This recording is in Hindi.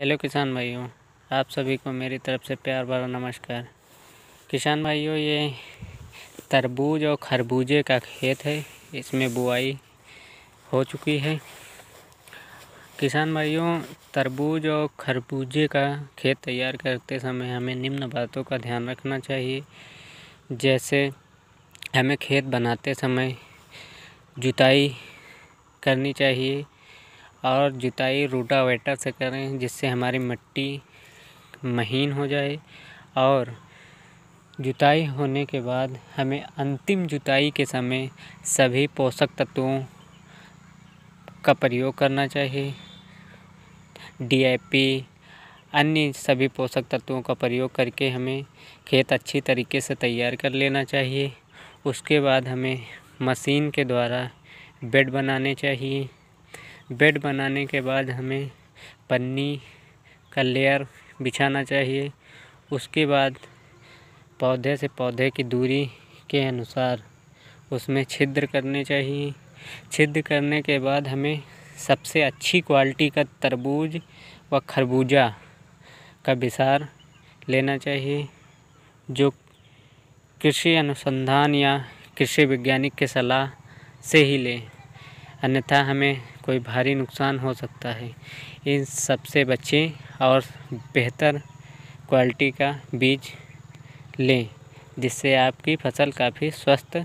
हेलो किसान भाइयों, आप सभी को मेरी तरफ़ से प्यार भरा नमस्कार। किसान भाइयों, ये तरबूज और खरबूजे का खेत है, इसमें बुआई हो चुकी है। किसान भाइयों, तरबूज और खरबूजे का खेत तैयार करते समय हमें निम्न बातों का ध्यान रखना चाहिए। जैसे, हमें खेत बनाते समय जुताई करनी चाहिए और जुताई रोटावेटर से करें जिससे हमारी मिट्टी महीन हो जाए। और जुताई होने के बाद हमें अंतिम जुताई के समय सभी पोषक तत्वों का प्रयोग करना चाहिए। डीएपी अन्य सभी पोषक तत्वों का प्रयोग करके हमें खेत अच्छी तरीके से तैयार कर लेना चाहिए। उसके बाद हमें मशीन के द्वारा बेड बनाने चाहिए। बेड बनाने के बाद हमें पन्नी का लेयर बिछाना चाहिए। उसके बाद पौधे से पौधे की दूरी के अनुसार उसमें छिद्र करने चाहिए। छिद्र करने के बाद हमें सबसे अच्छी क्वालिटी का तरबूज व खरबूजा का विसार लेना चाहिए, जो कृषि अनुसंधान या कृषि वैज्ञानिक के सलाह से ही लें। अन्यथा हमें कोई भारी नुकसान हो सकता है। इन सबसे बचें और बेहतर क्वालिटी का बीज लें, जिससे आपकी फ़सल काफ़ी स्वस्थ